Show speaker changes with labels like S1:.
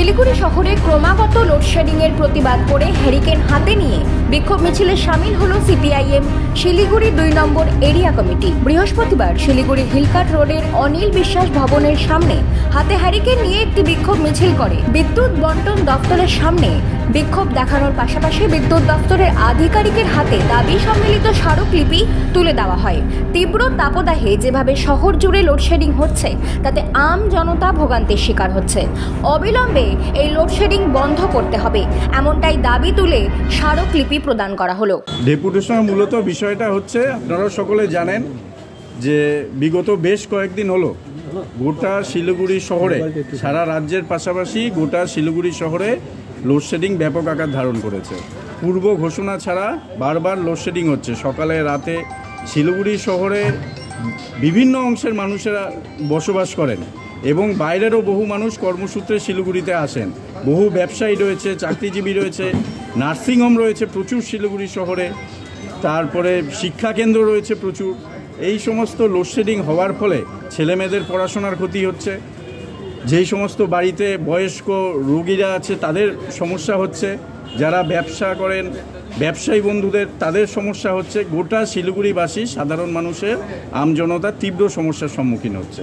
S1: শিলিগুড়ি শহরে ক্রমাগত লোডশেডিংয়ের প্রতিবাদ করে হ্যারিকেন হাতে নিয়ে বিক্ষোভ মিছিলে সামিল হল সিপিআইএম শিলিগুড়ি দুই নম্বর এরিয়া কমিটি। বৃহস্পতিবার শিলিগুড়ি হিলকাট রোডের অনিল বিশ্বাস ভবনের সামনে হাতে হ্যারিকেন নিয়ে একটি বিক্ষোভ মিছিল করে। বিদ্যুৎ বন্টন দপ্তরের সামনে বিক্ষোভ দেখানোর পাশাপাশি বিদ্যুৎ দপ্তরের আধিকারিকের হাতে দাবি সম্মিলিত স্মারকলিপি তুলে দেওয়া হয়। তীব্র তাপদাহে যেভাবে শহর জুড়ে লোডশেডিং হচ্ছে, তাতে আম জনতা ভোগান্তির শিকার হচ্ছে। অবিলম্বে এই লোডশেডিং বন্ধ করতে হবে, এমনটাই দাবি তুলে স্মারকলিপি প্রদান করা হলো।
S2: ডেপুটেশনের মূলত বিষয়টা হচ্ছে, আপনারা সকলে জানেন যে বিগত বেশ কয়েকদিন হলো গোটা শিলিগুড়ি শহরে, সারা রাজ্যের পাশাপাশি গোটা শিলিগুড়ি শহরে লোডশেডিং ব্যাপক আকার ধারণ করেছে। পূর্ব ঘোষণা ছাড়া বারবার লোডশেডিং হচ্ছে। সকালে, রাতে শিলিগুড়ি শহরে বিভিন্ন অংশের মানুষেরা বসবাস করেন এবং বাইরেরও বহু মানুষ কর্মসূত্রে শিলিগুড়িতে আসেন। বহু ব্যবসায়ী রয়েছে, চাকরিজীবী রয়েছে, নার্সিংহোম রয়েছে প্রচুর শিলিগুড়ি শহরে, তারপরে শিক্ষাকেন্দ্র রয়েছে প্রচুর। এই সমস্ত লোডশেডিং হওয়ার ফলে ছেলেমেয়েদের পড়াশোনার ক্ষতি হচ্ছে। যেই সমস্ত বাড়িতে বয়স্ক রোগীরা আছে, তাদের সমস্যা হচ্ছে। যারা ব্যবসা করেন, ব্যবসায়ী বন্ধুদের, তাদের সমস্যা হচ্ছে, গোটা শিলিগুড়িবাসী সাধারণ মানুষের আমজনতা তীব্র সমস্যার সম্মুখীন হচ্ছে।